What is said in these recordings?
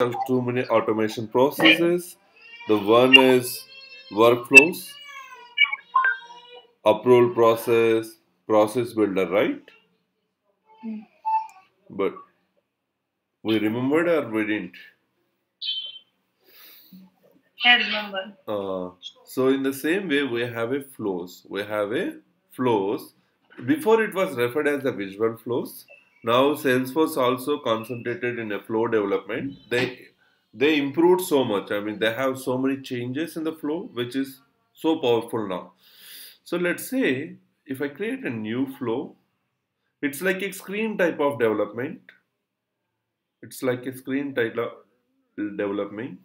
have too many automation processes. The one is workflows, approval process, process builder, right? Mm. But we remembered or we didn't? I remember. Uh, so in the same way, we have a flows. We have a flows. Before it was referred as the visual flows. Now Salesforce also concentrated in a flow development. They they improved so much. I mean, they have so many changes in the flow, which is so powerful now. So let's say if I create a new flow, it's like a screen type of development. It's like a screen type of development.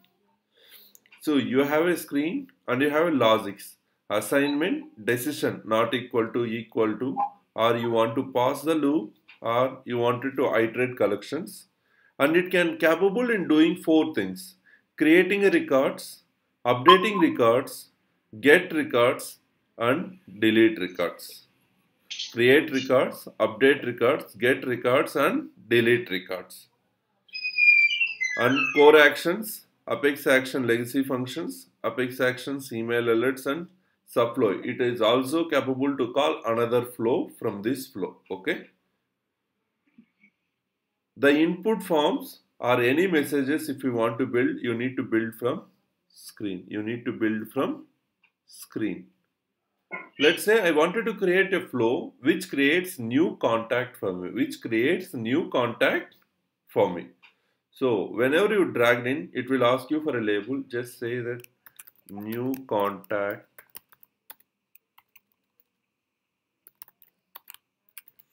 So you have a screen and you have a logics. Assignment, decision not equal to equal to, or you want to pass the loop, or you wanted to iterate collections. And it can capable in doing four things. Creating records, updating records, get records, and delete records. Create records, update records, get records, and delete records. And core actions, Apex action legacy functions, Apex actions email alerts, and subflow. It is also capable to call another flow from this flow. Okay. The input forms are any messages if you want to build, you need to build from screen. You need to build from screen. Let's say I wanted to create a flow which creates new contact for me, which creates new contact for me. So whenever you drag in, it will ask you for a label. Just say that new contact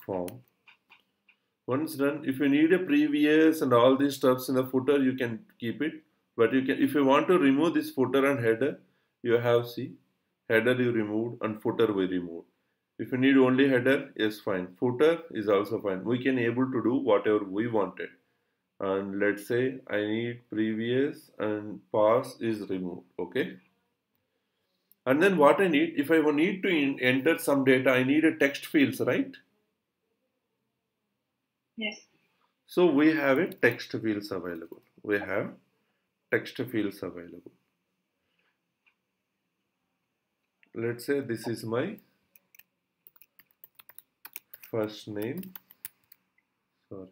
form. Once done, if you need a previous and all these stuffs in the footer, you can keep it. But you can, if you want to remove this footer and header, you have see header you removed and footer we removed. If you need only header, yes, fine. Footer is also fine. We can able to do whatever we wanted and let's say I need previous and pass is removed okay and then what I need if I need to enter some data I need a text fields right Yes. so we have a text fields available. We have text fields available. Let's say this is my first name. Sorry.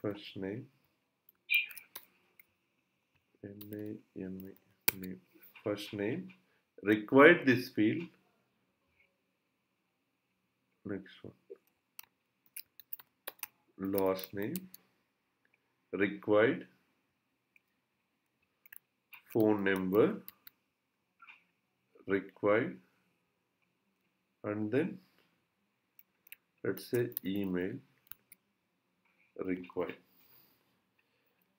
First name. N-A-M-E name first name. Required this field next one last name required phone number required and then let's say email required.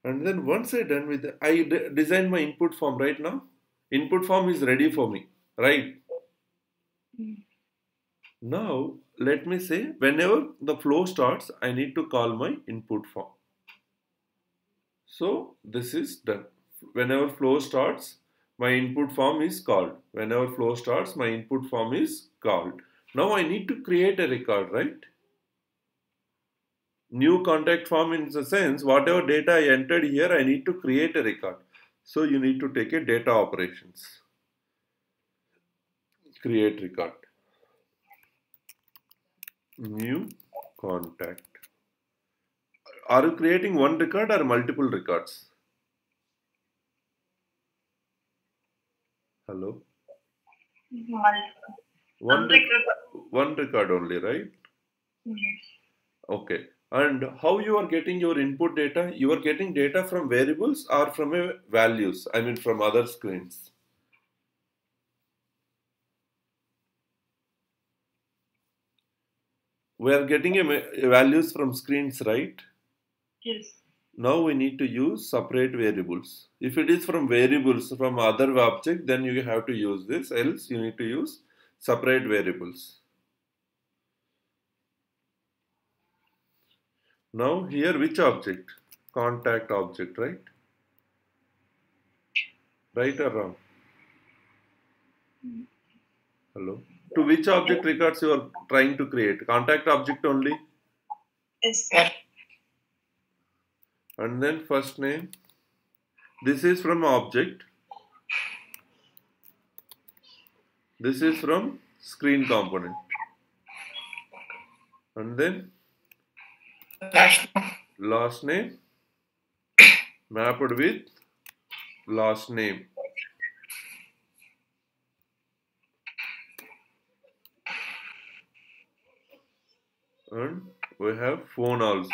And then once I done with the, I de- design my input form right now. Input form is ready for me, right? Mm. Now let me say whenever the flow starts, I need to call my input form. So this is done. Whenever flow starts, my input form is called. Whenever flow starts, my input form is called. Now I need to create a record, right? new contact form in the sense whatever data I entered here I need to create a record so you need to take a data operations create record new contact. Are you creating one record or multiple records? Hello? Multiple. one rec- one record only right? Yes. okay. And how you are getting your input data? You are getting data from variables or from a values? I mean from other screens we are getting a, values from screens right? Yes. now we need to use separate variables. If it is from variables from other object then you have to use this. Else you need to use separate variables. Now here which object? Contact object right? Right or wrong? Mm. Hello to which object records you are trying to create? Contact object only? Yes. and then first name? This is from object. This is from screen component. And then? Last name, last name? Mapped with last name and we have phone also.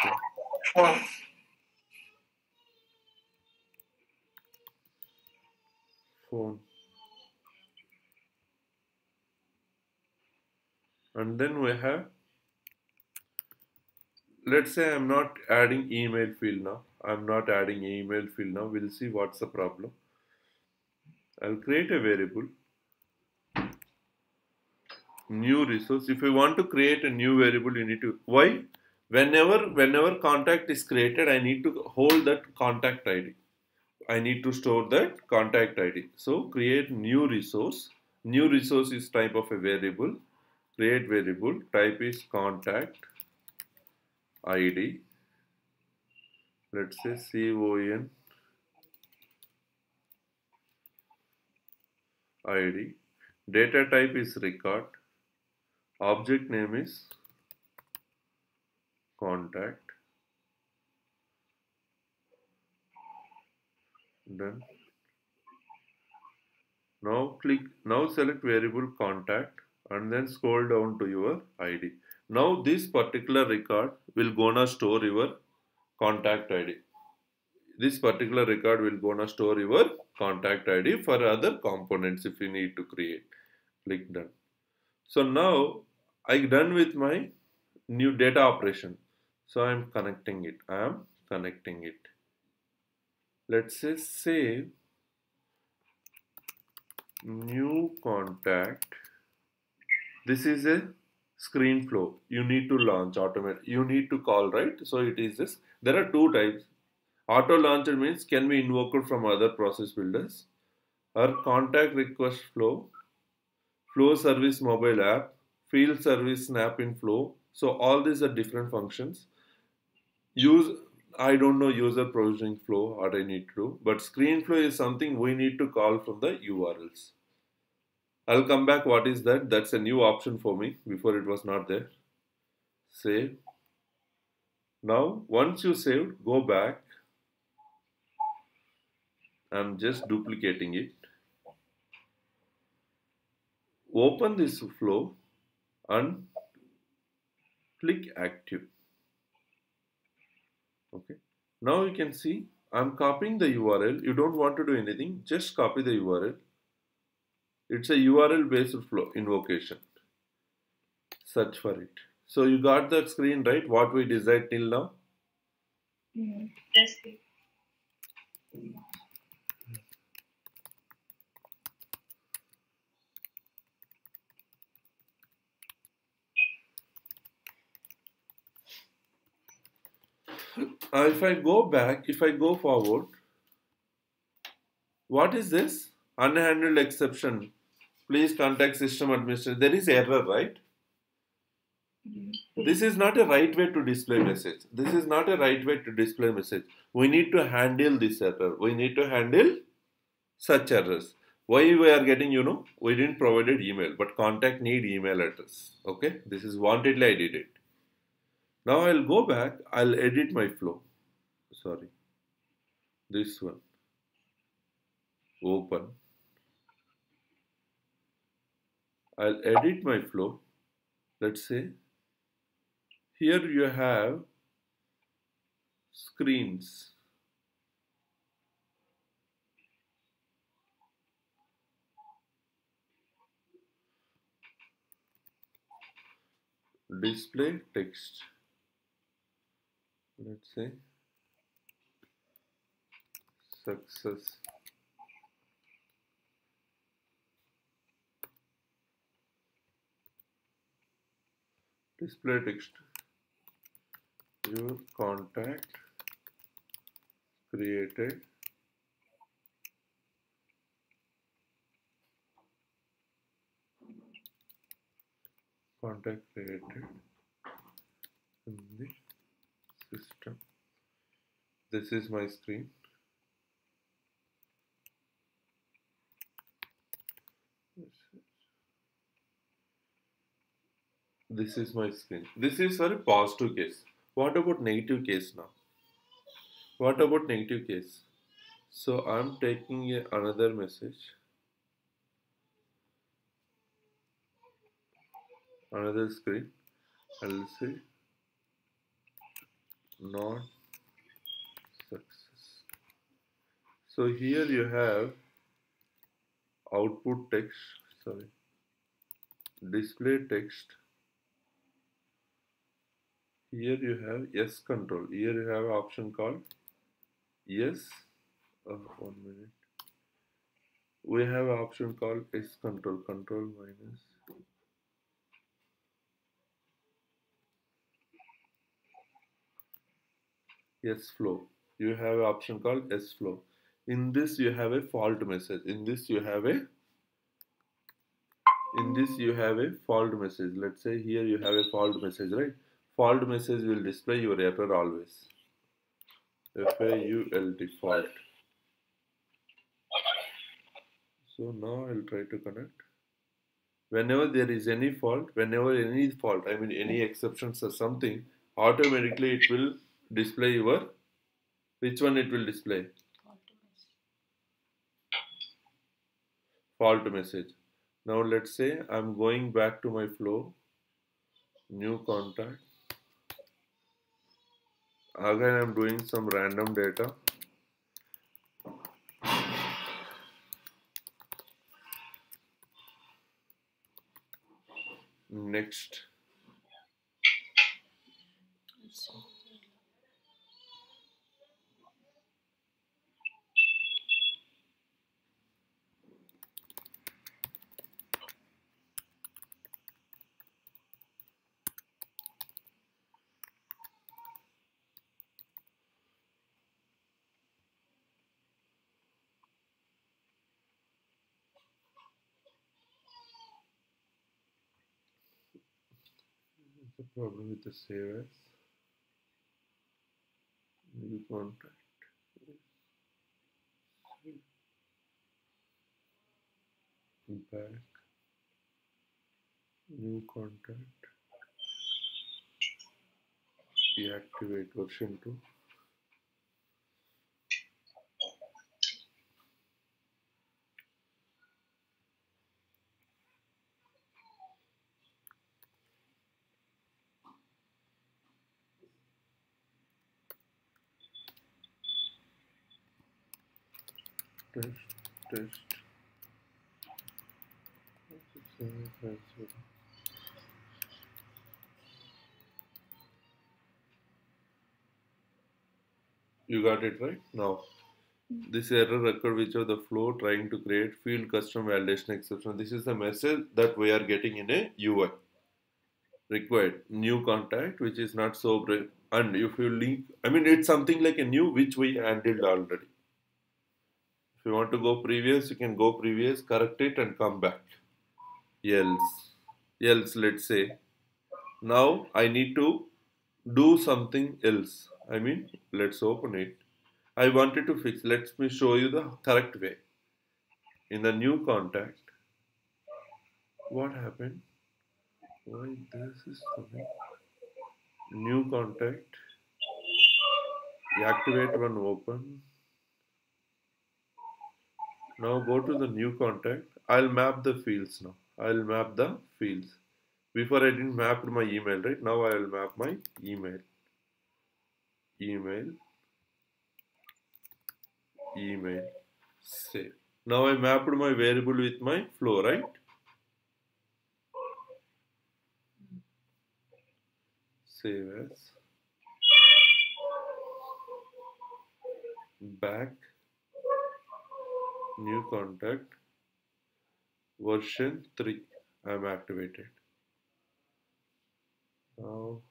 Phone, and then we have let's say I'm not adding email field now. I'm not adding email field now. We'll see what's the problem. I'll create a variable new resource if you want to create a new variable you need to why whenever whenever contact is created I need to hold that contact ID I need to store that contact ID. So create new resource. New resource is type of a variable. Create variable. Type is contact ID. Let's say con ID. Data type is record. Object name is contact. done now click now select variable contact and then scroll down to your id now this particular record will gonna store your contact id this particular record will gonna store your contact id for other components if you need to create. Click done. So now i done with my new data operation. So i'm connecting it. I am connecting it. Let's say save new contact. This is a screen flow. You need to launch automatic you need to call right? So it is this there are two types. Auto launcher means can be invoked from other process builders. Or contact request flow. Flow service mobile app field service snap in flow so all these are different functions use I don't know user provisioning flow what I need to do, but screen flow is something we need to call from the URLs. I'll come back what is that. That's a new option for me. Before it was not there. Save. Now once you saved, go back. I'm just duplicating it. Open this flow and click active. Okay. Now you can see I'm copying the URL you don't want to do anything. Just copy the URL it's a URL based flow invocation. Search for it. So you got the screen right? What we desired till now? Mm. Yes. Uh, if I go back if I go forward what is this unhandled exception please contact system administrator there is error right. This is not a right way to display message. This is not a right way to display message. We need to handle this error. We need to handle such errors. Why we are getting, you know, we didn't provided email, but contact need email address. Okay, this is wantedly I did it. Now I'll go back. I'll edit my flow. Sorry, this one. Open. I'll edit my flow. Let's say here you have screens. Display text. Let's say success. Display text. Your contact. Created. Contact created. In the system. This is my screen this is my screen. This is for a positive case. What about negative case now? What about negative case? So i'm taking a, another message. Another screen. I'll say not success. So here you have output text sorry display text here you have yes control. Here you have option called yes. Oh, one minute. We have option called s control control minus. S flow. You have option called s flow. In this you have a fault message. In this you have a in this you have a fault message. Let's say here you have a fault message right fault message will display your error always. Fault default. So now i'll try to connect. Whenever there is any fault whenever any fault i mean any exceptions or something automatically it will display your which one it will display? Fault message. Now let's say i'm going back to my flow new contact again i'm doing some random data? Next the problem with the save as new contact. Back new contact. Deactivate version 2 you got it right? Now this error occurred which of the flow trying to create field custom validation exception. This is the message that we are getting in a ui required new contact which is not so brief and if you link i mean it's something like a new which we handled already if you want to go previous you can go previous correct it and come back. Else else let's say now i need to do something else. I mean let's open it. I wanted to fix let me show you the correct way. In the new contact what happened? Why this is coming? New contact activate one open now go to the new contact. I'll map the fields now. I'll map the fields. Before i didn't map my email right? Now i'll map my email. Email. Email. Save. Now i mapped my variable with my flow right? Save as. Back new contact version 3 I am activated. Now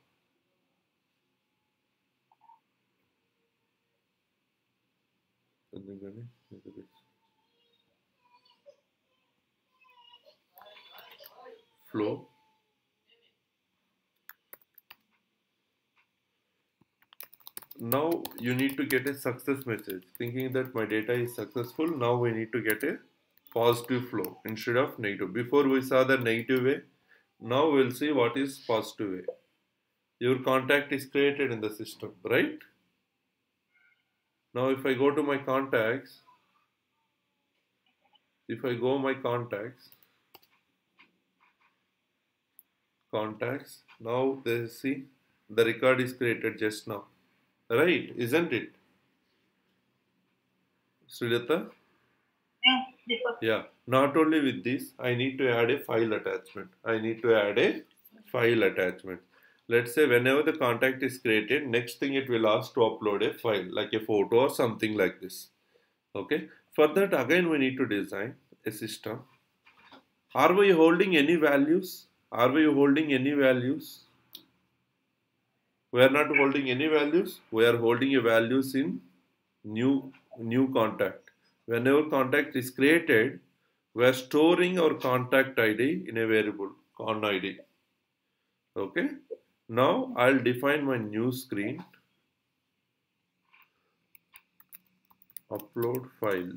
flow. Now you need to get a success message thinking that my data is successful. Now we need to get a positive flow instead of negative. Before we saw the negative way now we'll see what is positive way. Your contact is created in the system right? Now if I go to my contacts if I go my contacts contacts now they see the record is created just now right isn't it Srilata? Yeah. Yeah, not only with this, I need to add a file attachment. I need to add a file attachment. Let's say whenever the contact is created, next thing it will ask to upload a file like a photo or something like this. Okay, for that again we need to design a system. Are we holding any values? Are we holding any values? We are not holding any values. We are holding a values in new new contact whenever contact is created, we are storing our contact ID in a variable con ID. Okay. Now I'll define my new screen. Upload file.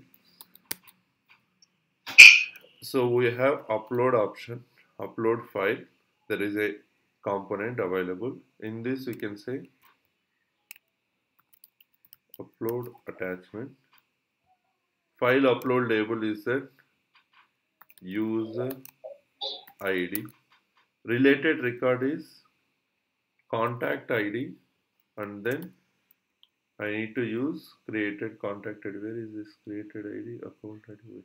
So we have upload option, upload file. There is a component available. In this, we can say upload attachment. File upload label is that user id related record is contact id and then I need to use created contact id where is this created id account id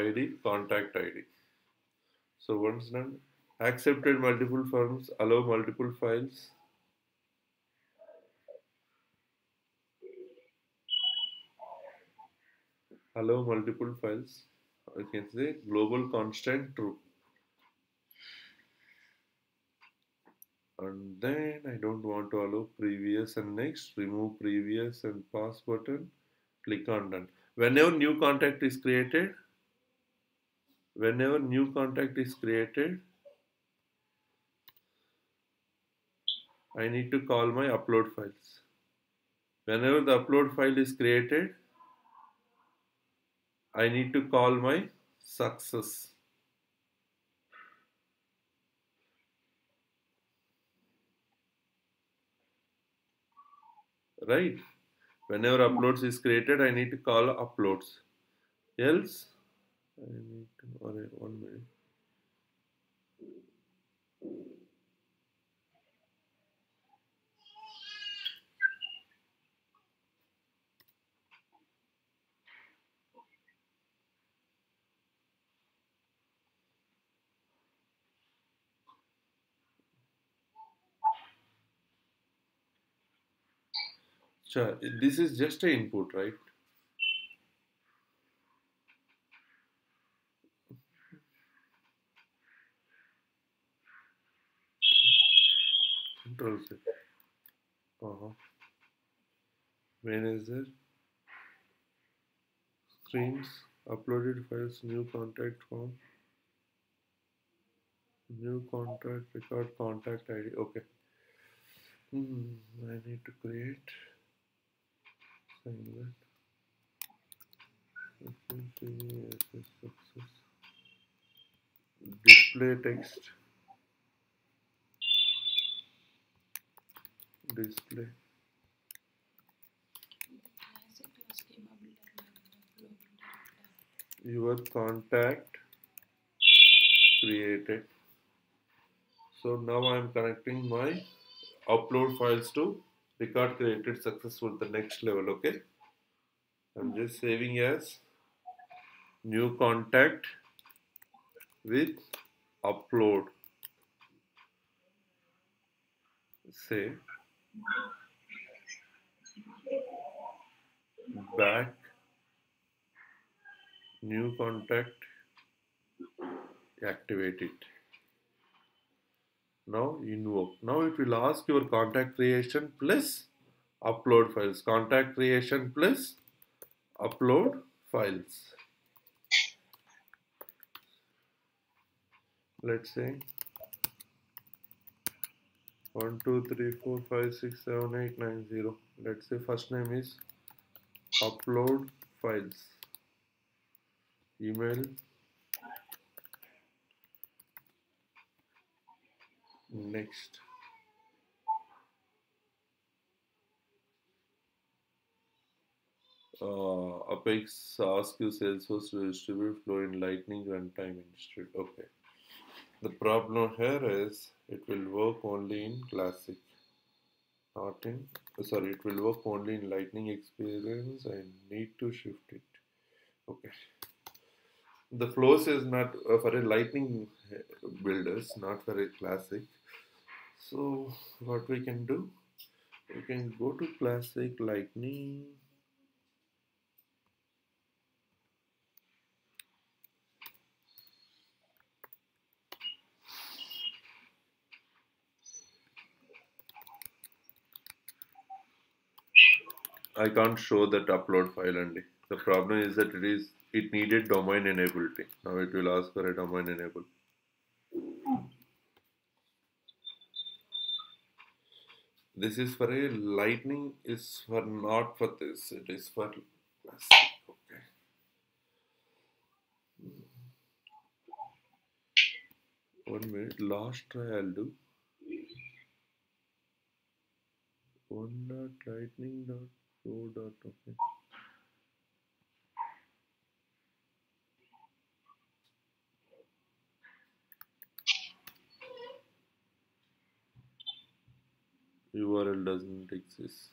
id contact id so once done accepted multiple firms allow multiple files. Allow multiple files. I can say global constant true. And then I don't want to allow previous and next. Remove previous and pass button. Click on done. Whenever new contact is created whenever new contact is created I need to call my upload files whenever the upload file is created I need to call my success. Right? Whenever uploads is created, I need to call uploads. Else, I need to, one minute. Sure, this is just an input, right? Uh-huh. Manager. Screens. Uploaded files. New contact form. New contact record contact ID. Okay. Hmm, I need to create. Segment. Success. Display text. Display. Your contact created. So now I am connecting my upload files to record created successful the next level okay I'm just saving as new contact with upload say back new contact activate it now invoke. Now it will ask your contact creation plus upload files. Contact creation plus upload files. Let's say one two three four five six seven eight nine zero let's say first name is upload files email next uh, Apex asks you Salesforce to distribute flow in Lightning runtime instead. Okay. The problem here is it will work only in Classic, not in. Sorry, it will work only in Lightning experience. I need to shift it. Okay. The flows is not uh, for a Lightning builders, not for a Classic. So what we can do? We can go to Classic Lightning. I can't show that upload file only. The problem is that it is it needed domain enability. Now it will ask for a domain enable. This is for a lightning is for not for this. It is for classic. Okay. One minute. Last try I'll do. One dot lightning dot show dot okay URL doesn't exist.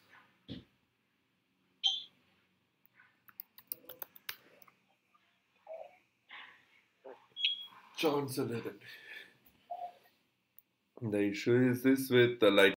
Chance 11. The issue is this with the light.